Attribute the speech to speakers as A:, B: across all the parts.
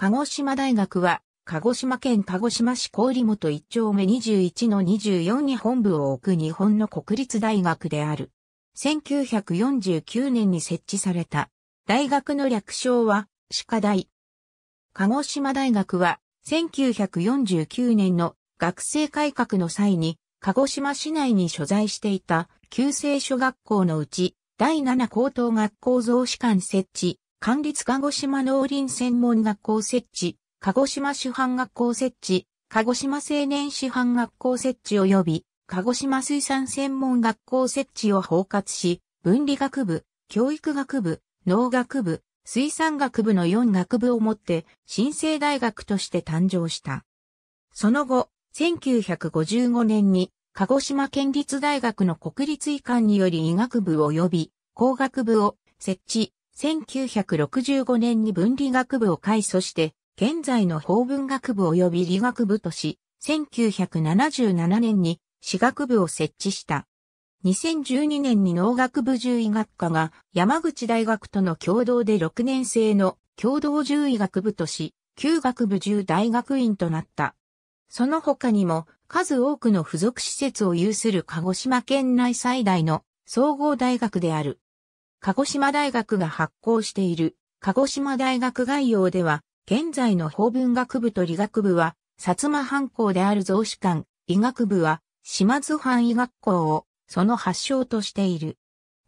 A: 鹿児島大学は、鹿児島県鹿児島市郡本1丁目21の24に本部を置く日本の国立大学である。1949年に設置された。大学の略称は、歯科大。鹿児島大学は、1949年の学生改革の際に、鹿児島市内に所在していた旧制所学校のうち、第7高等学校増資館設置、管立鹿児島農林専門学校設置、鹿児島主犯学校設置、鹿児島青年主犯学校設置及び、鹿児島水産専門学校設置を包括し、分理学部、教育学部、農学部、水産学部の4学部をもって、新生大学として誕生した。その後、1955年に鹿児島県立大学の国立医館により医学部及び工学部を設置、1965年に分理学部を改組して、現在の法文学部及び理学部とし、1977年に私学部を設置した。2012年に農学部獣医学科が山口大学との共同で6年生の共同獣医学部とし、旧学部獣大学院となった。その他にも数多くの付属施設を有する鹿児島県内最大の総合大学である。鹿児島大学が発行している鹿児島大学概要では、現在の法文学部と理学部は、薩摩藩校である増士館、医学部は、島津藩医学校をその発祥としている。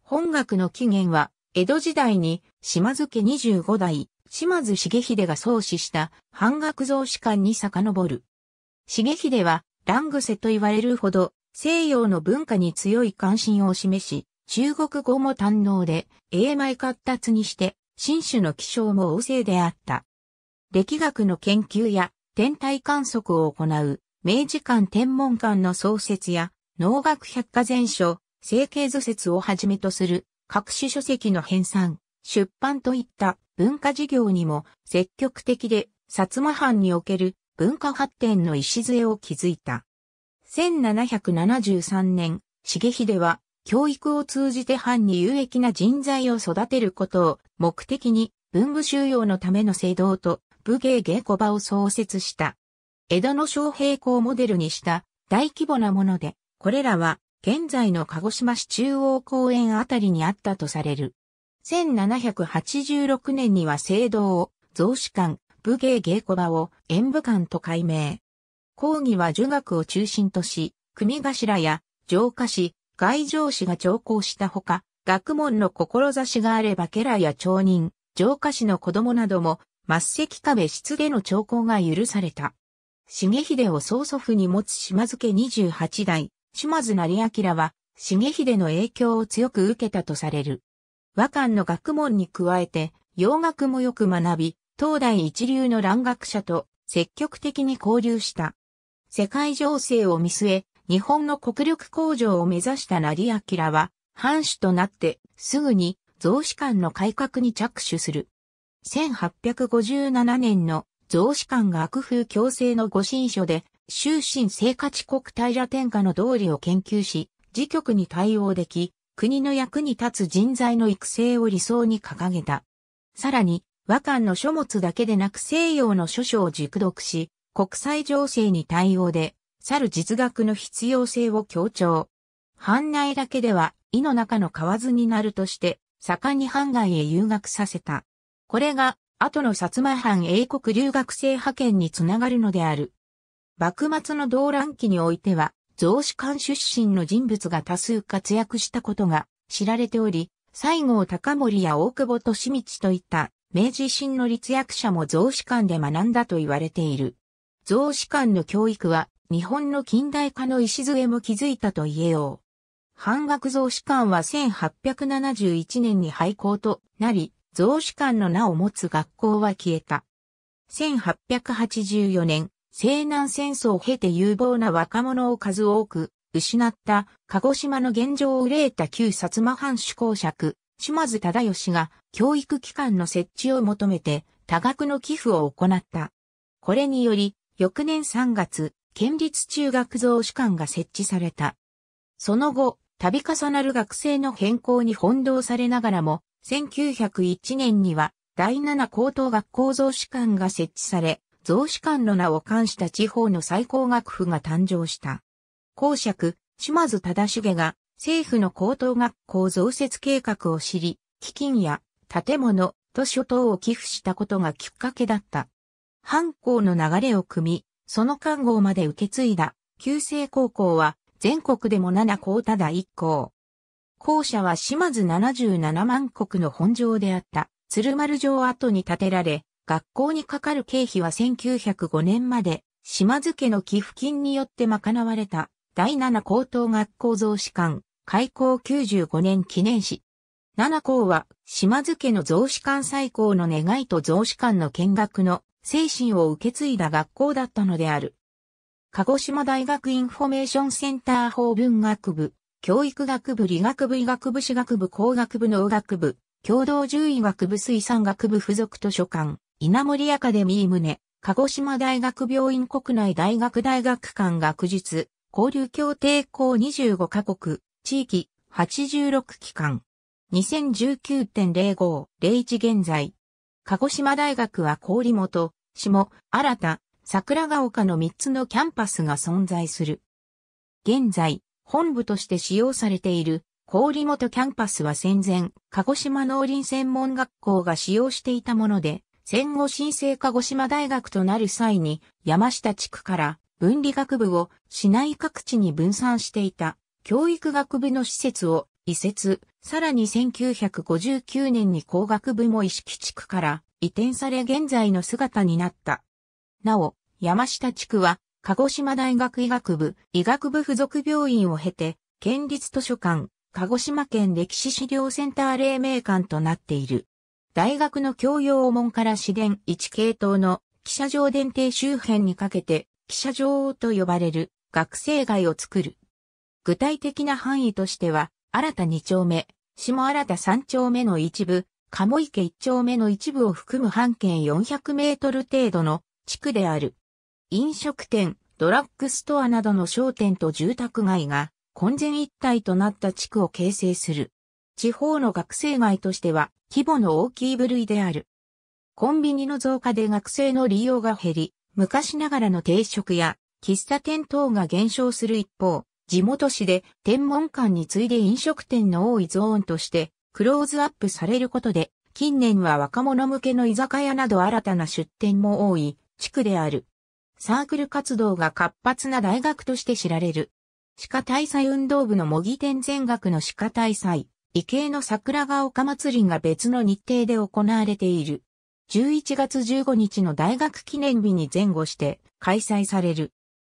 A: 本学の起源は、江戸時代に島津家25代、島津重秀が創始した半学増士館に遡る。重秀はラングセと言われるほど西洋の文化に強い関心を示し、中国語も堪能で、英米活達にして、新種の気象も旺盛であった。歴学の研究や天体観測を行う明治館天文館の創設や農学百科全書、整形図説をはじめとする各種書籍の編纂、出版といった文化事業にも積極的で、薩摩藩における文化発展の礎を築いた。1773年、重秀は、教育を通じて藩に有益な人材を育てることを目的に文部収容のための制度と武芸稽古場を創設した。江戸の小平校をモデルにした大規模なもので、これらは現在の鹿児島市中央公園あたりにあったとされる。1786年には聖堂を増資館、武芸稽古場を演武館と改名。講義は儒学を中心とし、組頭や上下士、外上士が聴講したほか、学問の志があれば家来や町人、上下士の子供なども末席壁室での聴講が許された。重秀を曽祖父に持つ島津家28代、島津成明は、重秀の影響を強く受けたとされる。和漢の学問に加えて、洋楽もよく学び、東大一流の蘭学者と積極的に交流した。世界情勢を見据え、日本の国力向上を目指した成明は、藩主となってすぐに増資館の改革に着手する。1857年の増資館学風強制の御新書で、終身生活国平天下の道理を研究し、自局に対応でき、国の役に立つ人材の育成を理想に掲げた。さらに、和漢の書物だけでなく西洋の書書を熟読し、国際情勢に対応で、去る実学の必要性を強調。藩内だけでは、意の中の蛙になるとして、盛んに藩外へ遊学させた。これが、後の薩摩藩英国留学生派遣につながるのである。幕末の動乱期においては、増資官出身の人物が多数活躍したことが知られており、西郷隆盛や大久保利道といった明治維新の立役者も増資官で学んだと言われている。増資官の教育は日本の近代化の礎も築いたと言えよう。半額増資官は1871年に廃校となり、増資官の名を持つ学校は消えた。1884年、西南戦争を経て有望な若者を数多く失った鹿児島の現状を憂えた旧薩摩藩主公爵、島津忠義が教育機関の設置を求めて多額の寄付を行った。これにより、翌年3月、県立中学増士館が設置された。その後、度重なる学生の変更に翻弄されながらも、1901年には第七高等学校増資館が設置され、増資館の名を冠した地方の最高学府が誕生した。公爵、島津忠重が政府の高等学校増設計画を知り、基金や建物、図書等を寄付したことがきっかけだった。藩校の流れを組み、その官号まで受け継いだ、旧制高校は、全国でも七校ただ一校。校舎は島津77万国の本城であった、鶴丸城跡に建てられ、学校にかかる経費は1905年まで、島津家の寄付金によって賄われた、第七高等学校増資館、開校95年記念誌。七高は、島津家の造士館再興の願いと造士館の建学の精神を受け継いだ学校だったのである。鹿児島大学インフォメーションセンター法文学部、教育学部理学部医学部歯学部工学部農学部、共同獣医学部水産学部附属図書館、稲盛アカデミー棟、鹿児島大学病院国内大学大学館学術、交流協定校25カ国、地域86機関。2019.05、01現在。鹿児島大学は郡元、下荒田、桜ヶ丘の3つのキャンパスが存在する。現在、本部として使用されている郡元キャンパスは戦前、鹿児島農林専門学校が使用していたもので、戦後新制鹿児島大学となる際に山下地区から文理学部を市内各地に分散していた教育学部の施設を移設、さらに1959年に工学部も意識地区から移転され現在の姿になった。なお、山下地区は、鹿児島大学医学部、医学部附属病院を経て、県立図書館、鹿児島県歴史資料センター黎明館となっている。大学の教養門から市電1系統の記者場電停周辺にかけて、記者場と呼ばれる学生街を作る。具体的な範囲としては、新た2丁目、下新た3丁目の一部、鴨池1丁目の一部を含む半径400メートル程度の地区である。飲食店、ドラッグストアなどの商店と住宅街が混然一体となった地区を形成する。地方の学生街としては規模の大きい部類である。コンビニの増加で学生の利用が減り、昔ながらの定食や喫茶店等が減少する一方、地元市で天文館に次いで飲食店の多いゾーンとしてクローズアップされることで、近年は若者向けの居酒屋など新たな出店も多い地区である。サークル活動が活発な大学として知られる。鹿大祭運動部の模擬店全学の鹿大祭、異形の桜ヶ丘祭りが別の日程で行われている。11月15日の大学記念日に前後して開催される。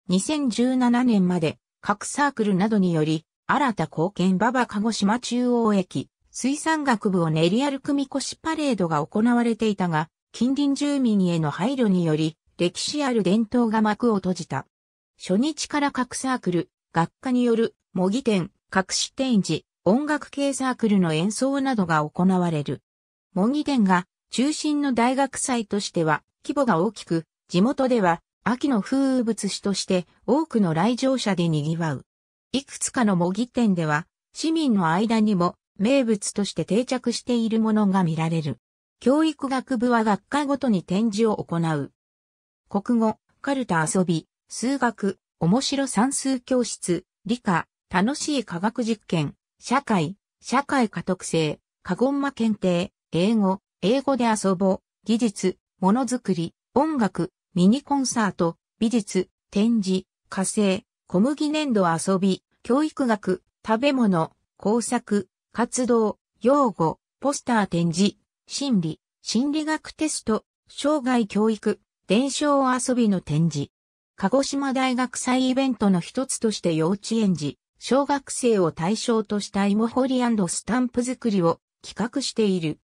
A: 2017年まで各サークルなどにより、新た貢献馬場鹿児島中央駅、水産学部を練り歩くみこしパレードが行われていたが、近隣住民への配慮により、歴史ある伝統が幕を閉じた。初日から各サークル、学科による模擬展、隠し展示、音楽系サークルの演奏などが行われる。模擬展が中心の大学祭としては規模が大きく、地元では秋の風物詩として多くの来場者で賑わう。いくつかの模擬店では市民の間にも名物として定着しているものが見られる。教育学部は学科ごとに展示を行う。国語、カルタ遊び、数学、面白算数教室、理科、楽しい科学実験、社会、社会科特性、過言間検定、英語、英語で遊ぼう、技術、ものづくり、音楽、ミニコンサート、美術、展示、火星、小麦粘土遊び、教育学、食べ物、工作、活動、用語、ポスター展示、心理、心理学テスト、生涯教育、伝承遊びの展示。鹿児島大学祭イベントの一つとして幼稚園児、小学生を対象とした芋掘りスタンプ作りを企画している。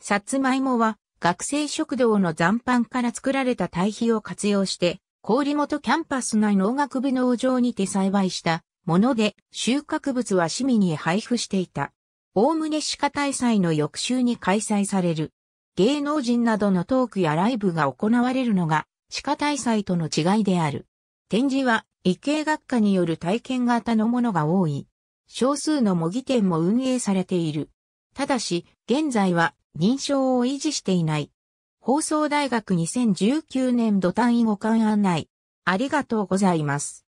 A: さつまいもは学生食堂の残飯から作られた堆肥を活用して、郡本キャンパス内農学部農場にて栽培したもので、収穫物は市民に配布していた。大宗鹿大祭の翌週に開催される。芸能人などのトークやライブが行われるのが鹿大祭との違いである。展示は医系学科による体験型のものが多い。少数の模擬店も運営されている。ただし、現在は認証を維持していない。放送大学2019年度単位互換案内。ありがとうございます。